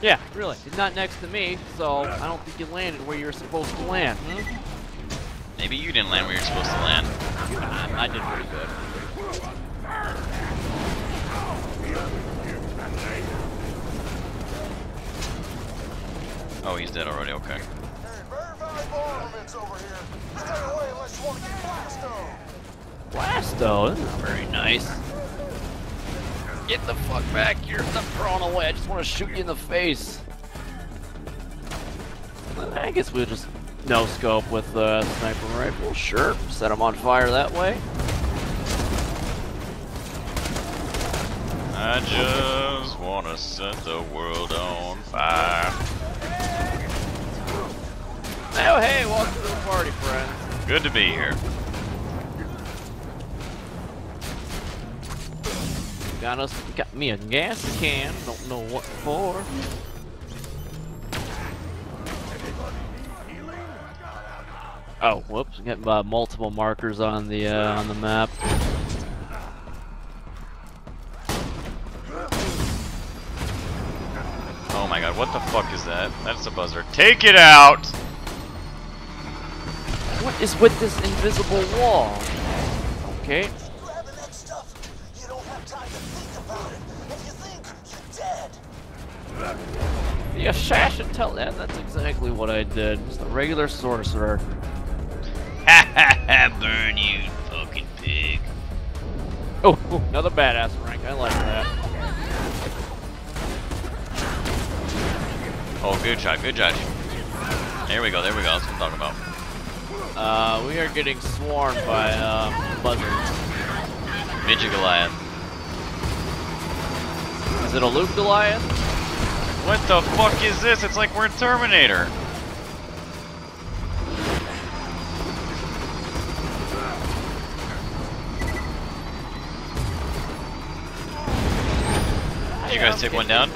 Yeah, really. He's not next to me, so I don't think you landed where you were supposed to land. Hmm? Maybe you didn't land where you're supposed to land. I, I did pretty good. Oh, he's dead already. Okay. Hey, very valuable armaments over here. Stay away unless you want to get blasto. Blasto, that's not very nice. Get the fuck back here. Stop crawling away. I just want to shoot you in the face. I guess we'll just no scope with the sniper rifle. Sure. Set him on fire that way. I just wanna set the world on fire. Oh, hey, welcome to the party, friends. Good to be here. Got us, got me a gas can. Don't know what for. Oh, whoops! Got uh, multiple markers on the uh, on the map. Oh my god, what the fuck is that? That's a buzzard. Take it out! What is with this invisible wall? Okay. The assassin tell that that's exactly what I did. Just a regular sorcerer. Ha ha ha, burn you, fucking pig. Oh, oh, another badass rank. I like that. Oh, good shot, good shot. There we go, there we go, that's what I'm talking about. Uh, we are getting swarmed by um, buzzards. Midget Goliath. Is it a Luke Goliath? What the fuck is this? It's like we're in Terminator. Did you guys take one down?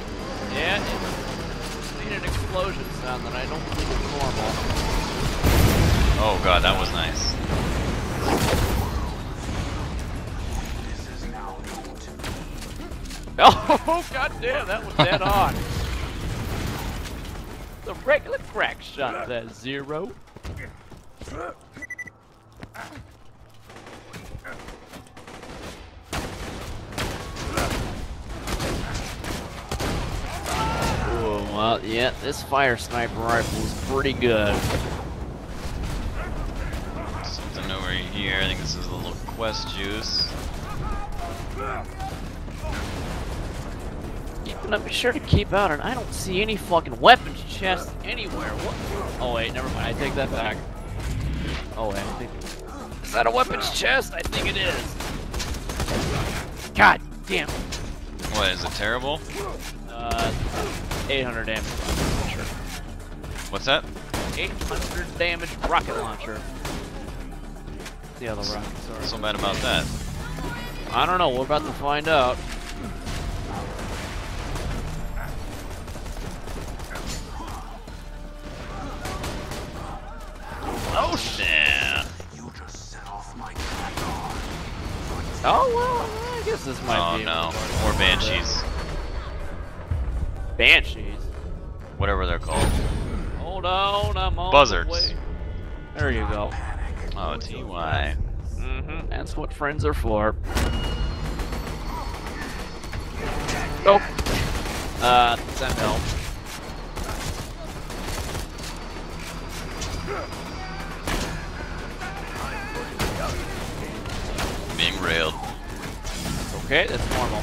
Yeah, it made an explosion sound that I don't think is normal. Oh god, that was nice. Oh, god damn, that was dead on. Regular crack shot, that zero. Well, yeah, this fire sniper rifle is pretty good. Something over here. I think this is a little quest juice. But be sure to keep out, and I don't see any fucking weapons chest anywhere. What? Oh wait, never mind. I take that back. Oh wait, I think is that a weapons chest? I think it is. God damn. What, is it terrible? Uh, 800 damage rocket launcher. What's that? 800 damage rocket launcher. The other rocket, sorry. so bad about that? I don't know. We're about to find out. Oh well, I guess this might be. Oh be. no, more banshees. Banshees. Whatever they're called. Hold on, I'm on Buzzards. the way. There you go. Oh, TY. Mm-hmm. That's what friends are for. Oh. Uh, send help. Being railed. Okay, that's normal.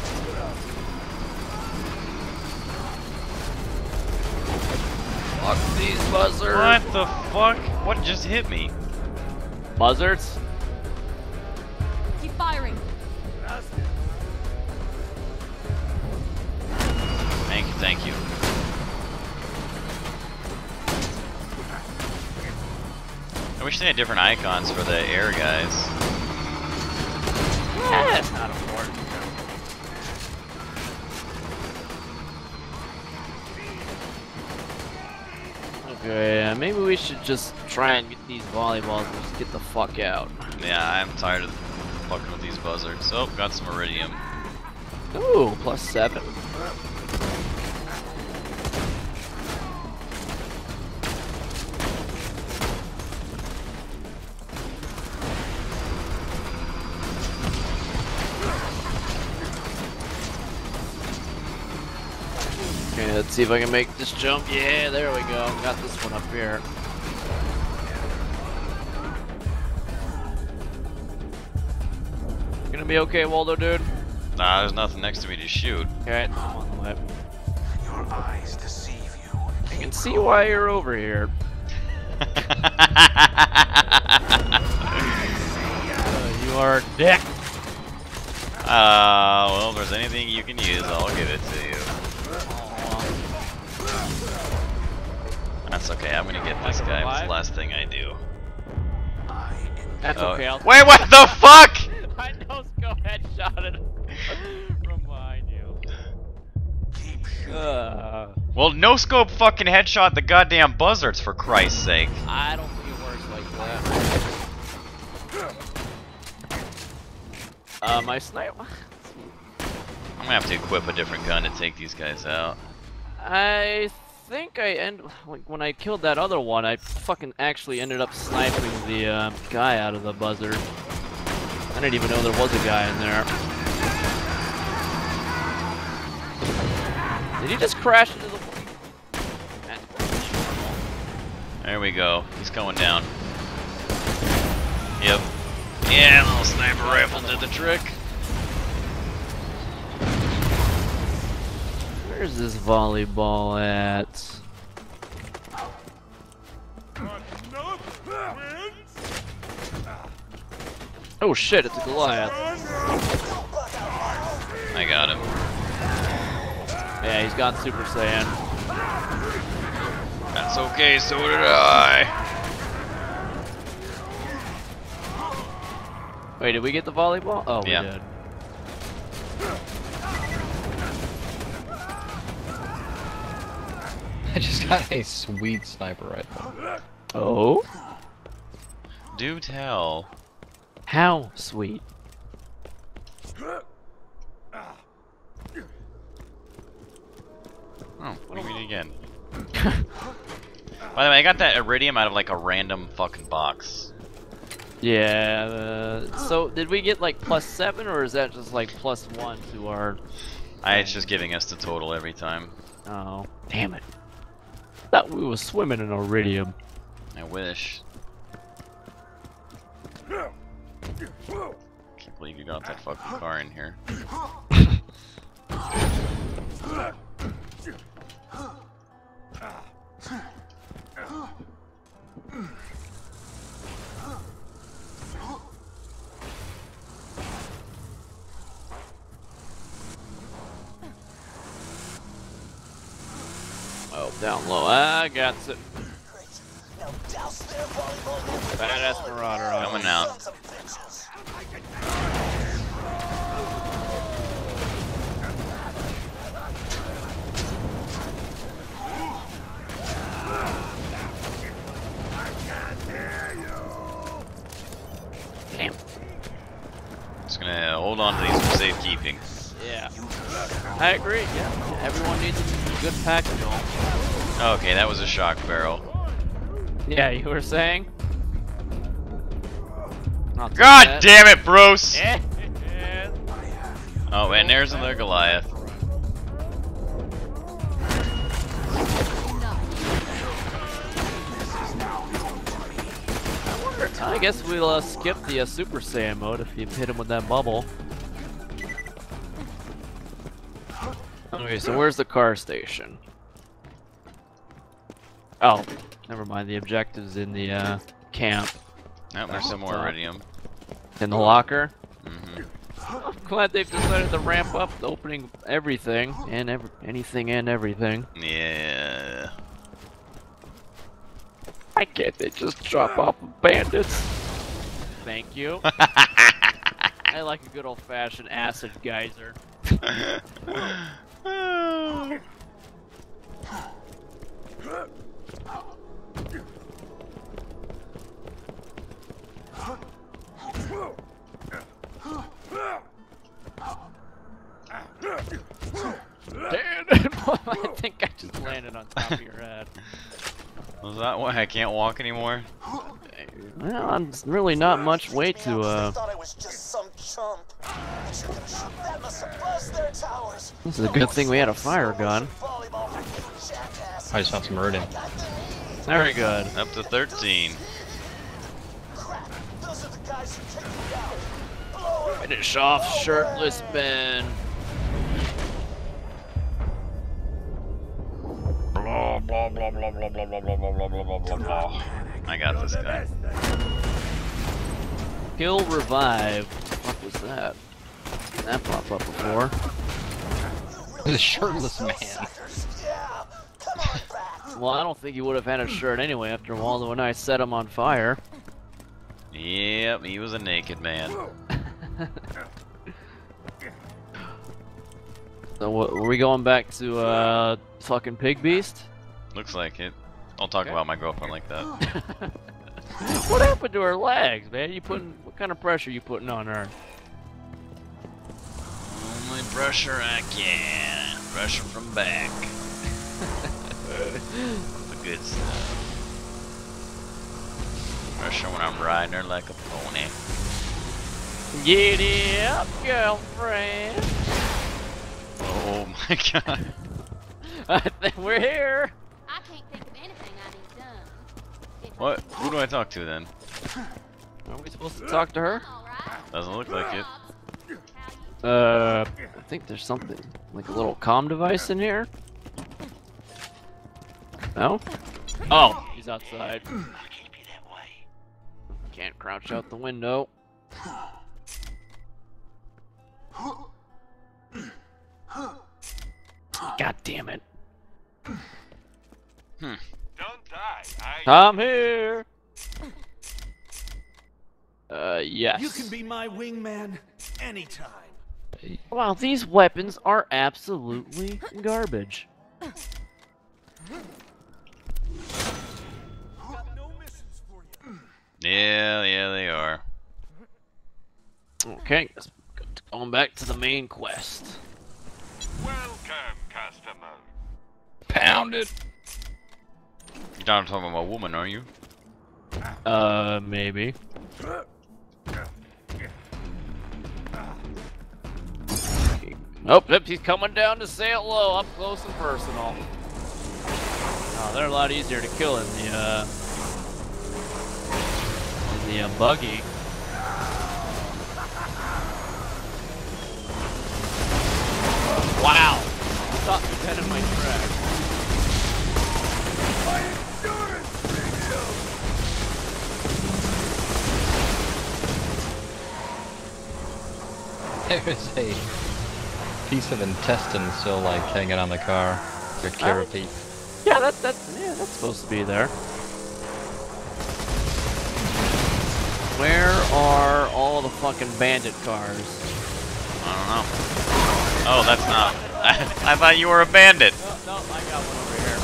Fuck these buzzards. What the fuck? What just hit me? Buzzards? Keep firing. Thank you, thank you. I wish they had different icons for the air guys. Yeah, that's not important. Okay, yeah, maybe we should just try and get these volleyballs and just get the fuck out. Yeah, I'm tired of fucking with these buzzards. Oh, got some Eridium. Ooh, plus seven. Let's see if I can make this jump. Yeah, there we go. Got this one up here. Gonna be okay, Waldo, dude? Nah, there's nothing next to me to shoot. Okay, I'm on the way. Your eyes deceive you. I can see why you're over here. Uh, you are a dick. Uh, well, if there's anything you can use, I'll give it to you. Okay, I'm gonna get this guy. It's the last thing I do. I That's Oh. okay. I'll Wait, what the fuck? I know go headshotted from behind you. keep shooting. Uh, Well, no scope fucking headshot the goddamn buzzards for Christ's sake. I don't think it works like that. Uh, my sniper. I'm gonna have to equip a different gun to take these guys out. I think I end like when I killed that other one. I fucking actually ended up sniping the uh, guy out of the buzzard. I didn't even know there was a guy in there. Did he just crash into the? There we go. He's going down. Yep. Yeah, little sniper rifle did the trick. Where's this volleyball at? Oh shit, it's a Goliath. I got him. Yeah, he's gone Super Saiyan. That's okay, so did I. Wait, did we get the volleyball? Oh, Yeah. we did. I just got a sweet sniper rifle. Oh? Do tell. How sweet. Oh, what do you mean again? By the way, I got that Eridium out of like a random fucking box. Yeah, uh, so did we get like plus seven or is that just like plus one to our. I, it's just giving us the total every time. Oh, damn it. Thought we were swimming in Eridium. I wish. Can't believe you got that fucking car in here. Got it. Great. Now douse their volleyball with Badass Marauder on. Coming out. Sons of bitches. Damn. Just gonna hold on to these for safekeeping. Yeah. I agree, yeah. Everyone needs a good package on. Okay, that was a shock barrel. Yeah, you were saying? God bad. damn it, Bruce! Oh, and there's another Goliath. I guess we'll uh, skip the uh, Super Saiyan mode if you hit him with that bubble. Okay, so where's the car station? Oh, never mind. The objective's in the uh, camp. Oh, there's some more Eridium. In the locker. Mm -hmm. I'm glad they've decided to ramp up the opening everything and every anything and everything. Yeah. Why can't they just drop off bandits? Thank you. I like a good old fashioned acid geyser. Was that why I can't walk anymore? Well, I'm really not much weight to, uh... This is a good thing we had a fire gun. I just found some rodent. Very good. Up to 13. Crap! Those are the guys who take me out. Blow 'em. Finish off shirtless Ben. Blah, blah, blah, blah, blah, blah, blah, blah, blah, blah, blah, blah, blah. I got this guy. Kill revive. What was that? Didn't that pop up before? The shirtless man. Well, I don't think he would have had a shirt anyway after Waldo and I set him on fire. Yep, he was a naked man. So what, were we going back to uh fucking Pig Beast? Looks like it. Don't talk Okay. about my girlfriend like that. What happened to her legs, man? You putting what kind of pressure you putting on her? Only pressure I can. Pressure from back. The good stuff. Pressure when I'm riding her like a pony. Giddy up, girlfriend. Oh my god. I think we're here. I can't think of anything I need done. If What? Who do I talk to then? Are we supposed to talk to her? Doesn't look like it. Uh, I think there's something like a little comm device in here. No? Oh, he's outside. Can't crouch out the window. God damn it. Don't die. I I'm here. Uh, yes. You can be my wingman anytime. Wow, these weapons are absolutely garbage. Yeah, yeah, they are. Okay, let's go- going back to the main quest. welcome, customer. Pounded. You're not talking about a woman, are you? Uh, maybe. Nope, yep, he's coming down to say hello, up close and personal. Oh, they're a lot easier to kill in the, uh, in the uh, buggy. Wow! Stop me dead in my tracks. There's a piece of intestine still like hanging on the car. Your carapace. Yeah, that, that's, yeah, that's supposed to be there. Where are all the fucking bandit cars? I don't know. Oh, that's not. I, I thought you were a bandit. No, no, I got one over here.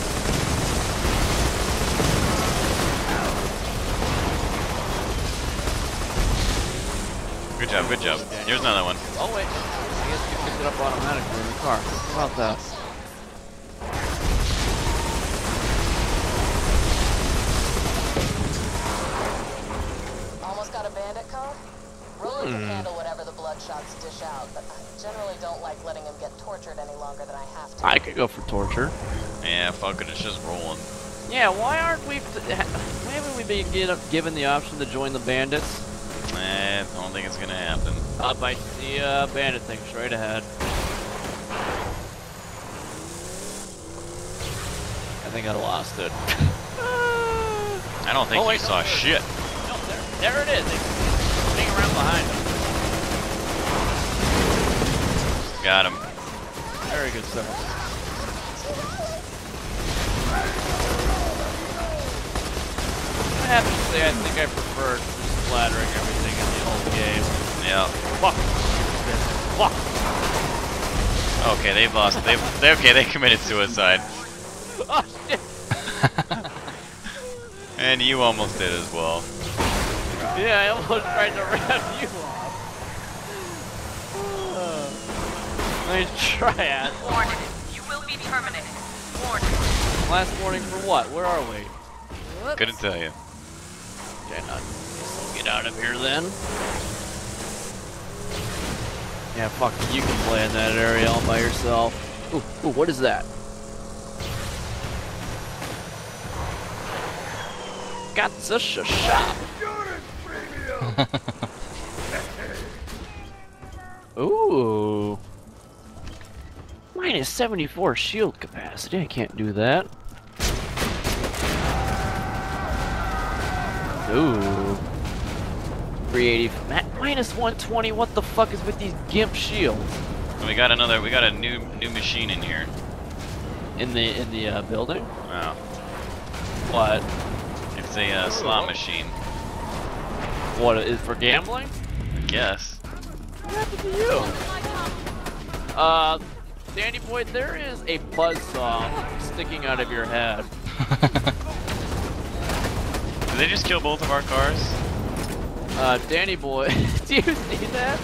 Good job, good job. Here's another one. Oh wait, I guess you picked it up automatically in the car. How about that? A bandit car? Roland can handle whatever the bloodshots dish out, but I generally don't like letting him get tortured any longer than I have to. I could go for torture. Yeah, fuck it, it's just rolling. Yeah, why aren't we? Why haven't we been get- given the option to join the bandits? Eh, I don't think it's gonna happen. Up, I see a bandit thing straight ahead. I think I lost it. I don't think Oh, you wait, no, saw there- shit. No, there, there it is. It's running around behind us. Got him. Very good, stuff. I have to say, I think I prefer just splattering everything in the old game. Yeah. Fuck. Fuck. Okay, they've lost. They. They okay. They committed suicide, Oh shit. and you almost did as well. Yeah, I almost tried to wrap you off. Nice try, ass. Warning, you will be terminated. Warning. Last warning for what? Where are we? Couldn't tell you. Okay, not. Get out of here then. Yeah, fuck you can play in that area all by yourself. Ooh, ooh, what is that? got such a shop. Ooh. Minus 74 shield capacity. I can't do that. Ooh. 380. Ma- Minus 120. What the fuck is with these gimp shields? We got another. We got a new new machine in here. In the in the uh, building? Wow. What? It's a uh, slot machine. What is for gambling? I guess. What happened to you? Uh, Danny boy, there is a buzzsaw sticking out of your head. Did they just kill both of our cars? Uh, Danny boy, do you see that?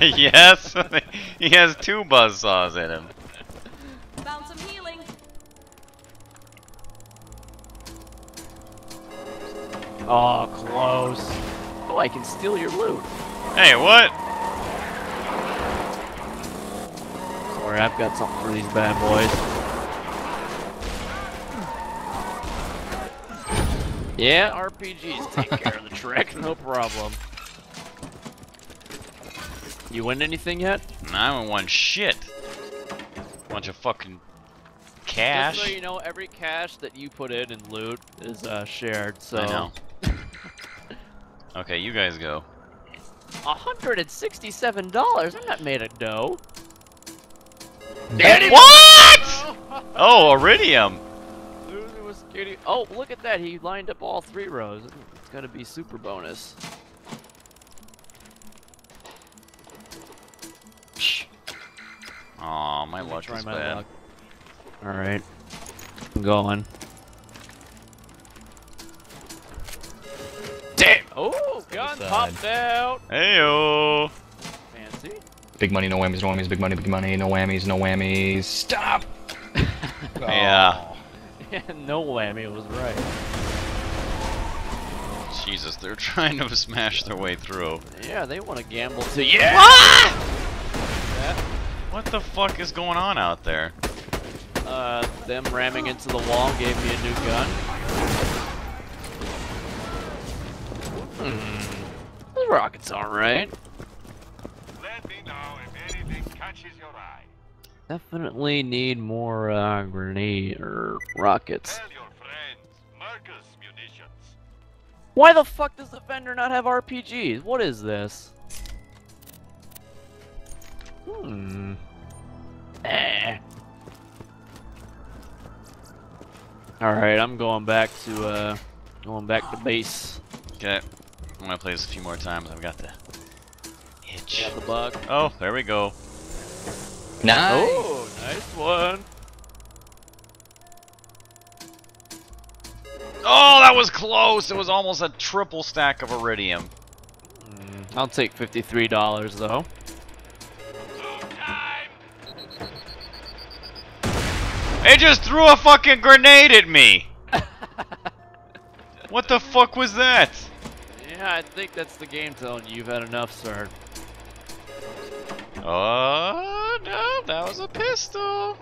yes. he has two buzz saws in him. Oh, close. Oh, I can steal your loot. Hey, what? Sorry, I've got something for these bad boys. Yeah, RPGs take care of the trick, no problem. You win anything yet? Nah, I haven't won shit. Bunch of fucking Just cash. so you know, every cash that you put in in loot is uh, shared. So I know. Okay, you guys go. hundred and sixty-seven dollars. I'm not made of dough. What? Oh, Eridium. Susie was skinny. Oh, look at that. He lined up all three rows. It's gonna be super bonus. Shh. Aw, my luck try is my bad. All right, I'm going. Damn! Oh, gun side. popped out. Heyo. Fancy. Big money, no whammies, no whammies, big money, big money, no whammies, no whammies. Stop! Yeah. Yeah, no whammy was right. Jesus, they're trying to smash their way through. Yeah, they want to gamble too. Yeah. What the fuck is going on out there? Uh, them ramming into the wall gave me a new gun. Hmm. Those rockets alright. Let me know if anything catches your eye. Definitely need more uh, grenade or rockets. Tell your friends, Marcus munitions. Why the fuck does the vendor not have RPGs? What is this? Hmm. Eh. Alright, I'm going back to, uh, going back to base. Okay. I'm gonna play this a few more times. I've got the itch. Got the bug. Oh, there we go. Nice! Oh, nice one. Oh, that was close. It was almost a triple stack of Eridium. Mm, I'll take $53 though. It just threw a fucking grenade at me. what the fuck was that? Yeah, I think that's the game telling you you've had enough, sir. Oh no, that was a pistol.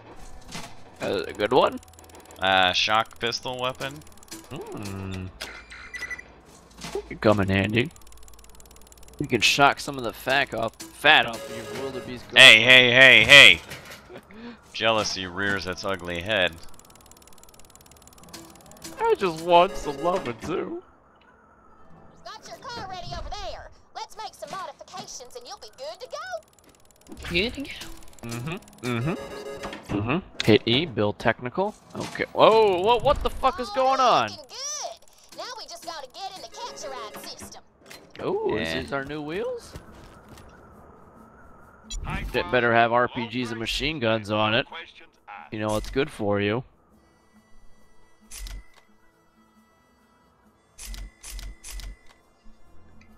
Uh, a good one? Uh, shock pistol weapon. Hmm. Could come in handy. You can shock some of the fat off, fat off of your wildebeest. guard. Hey, hey, hey, hey! Jealousy rears its ugly head. I just want some loving too. Good to go. Good to go. Mm-hmm. Mm-hmm. Mm-hmm. Hit E, build technical. Okay. Whoa, what, what the fuck is going on? Looking good. Now we just gotta get in the Catch-A-Ride system. Oh, Yeah. is these our new wheels? High It better have RPGs and machine guns on it. You know it's good for you.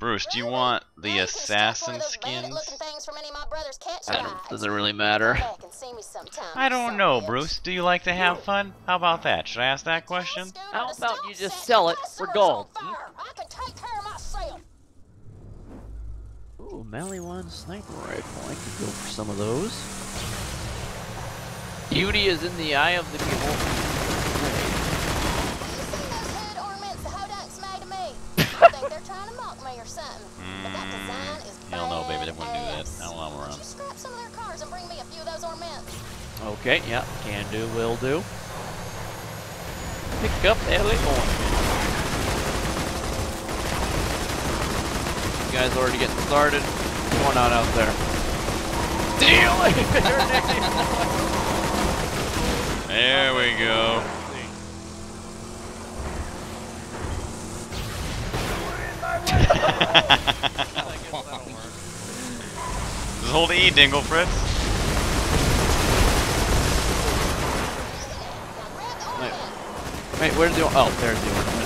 Bruce, do you want the you can assassin one of those skins? bandit-looking things from any of my brother's catch I don't, does it really matter? Come back and see me sometime, I don't know. Bruce. Do you like to have fun? How about that? Should I ask that question? How about you just sell it for gold, on hmm? fire. I can take care of myself. Ooh, Maliwan sniper rifle. I could go for some of those. Beauty is in the eye of the beholder. Trying to mock me or something. But that hmm. design is Hell no, baby, they wouldn't do that. Not while I'm Would around. you scrap some of their cars and bring me a few of those ornaments? Okay, yeah, can do, will do. Pick up Ellie Ornament. You guys already getting started? What's going on out there? Deal There we go. Just hold E, Dingle Fritz. Wait, wait, where's the? Oh, there's the ornament.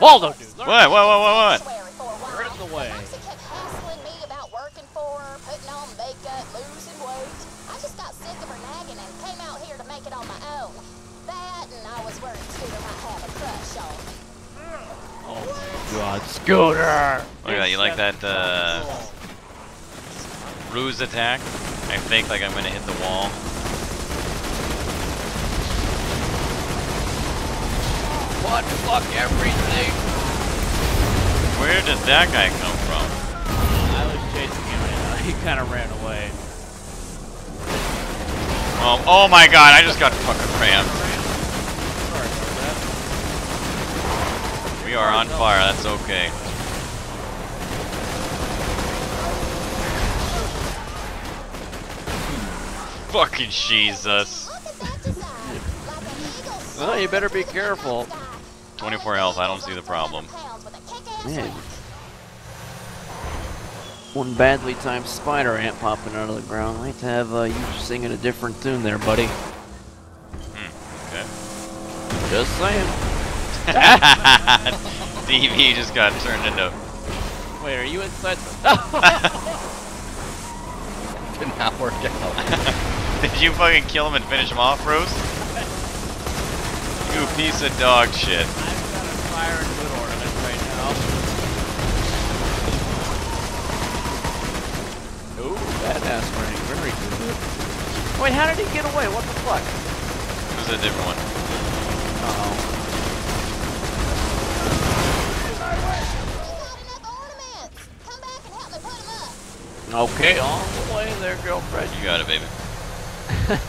Waldo, dude, What? What? What? What? What? Right in the way. She kept hassling me about working for her, putting on makeup, losing weight. I just got sick of her nagging and came out here to make it on my own. That and I was worried Scooter might have a crush on me. Oh God, Scooter! Look at that. You like that uh, ruse attack? I think like I'm gonna hit the wall. What? Fuck everything! Where did that guy come from? I was chasing him and uh, he kind of ran away. Oh, oh my god! I just got fucking rammed. Sorry about We are on fire. That's okay. Fucking Jesus. Look at that design. like an eagle that. Well, you better be careful. 24 health. I don't see the problem. Man. One badly timed spider ant popping out of the ground. I'd like to have uh, you singing a different tune there, buddy. Okay. Just saying. DB just got turned into. Wait, are you inside? The- Did not work out. Did you fucking kill him and finish him off, Rose? You piece of dog shit. I've got a fire and good ornament right now. Ooh, badass running. Very good. Wait, how did he get away? What the fuck? It was a different one. Uh-oh. Okay, on the way there, girlfriend. You got it, baby.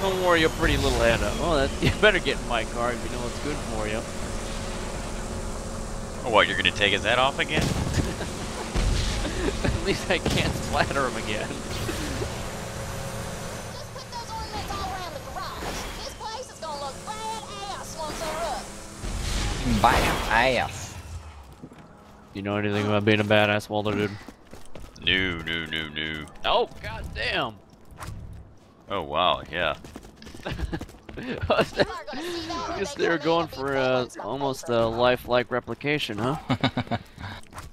Don't worry, your pretty little Anna. Well, oh, that, you better get in my car if you know what's good for you. Oh, what, you're gonna take his head off again? At least I can't splatter him again. Just put those ornaments all around the garage. This place is gonna look badass once they're up. Bam, ass. You know anything about being a badass, Waldo, dude? No, no, no, no. Oh, goddamn! Oh, wow, yeah. I guess they were going for uh, almost a lifelike replication, huh?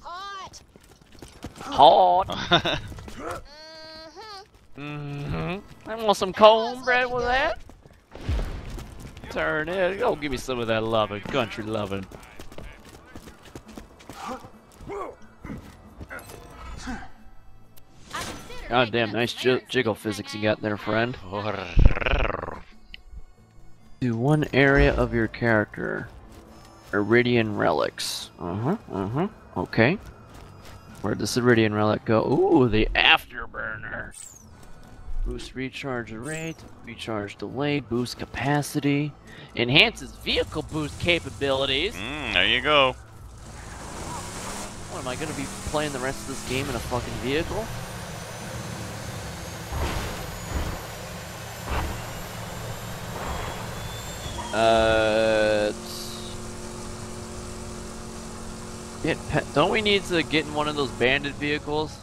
Hot. Hot. Mm-hmm. Mm-hmm. I want some cornbread with that. Turn it. Go give me some of that loving, country loving. God damn, nice j jiggle physics you got there, friend. Do one area of your character. Eridian relics. Uh-huh, uh-huh. Okay. Where'd the Eridian relic go? Ooh, the afterburner. Boost recharge rate, recharge delay, boost capacity, enhances vehicle boost capabilities. Mm, there you go. What, am I gonna be playing the rest of this game in a fucking vehicle? Uh. Don't we need to get in one of those bandit vehicles?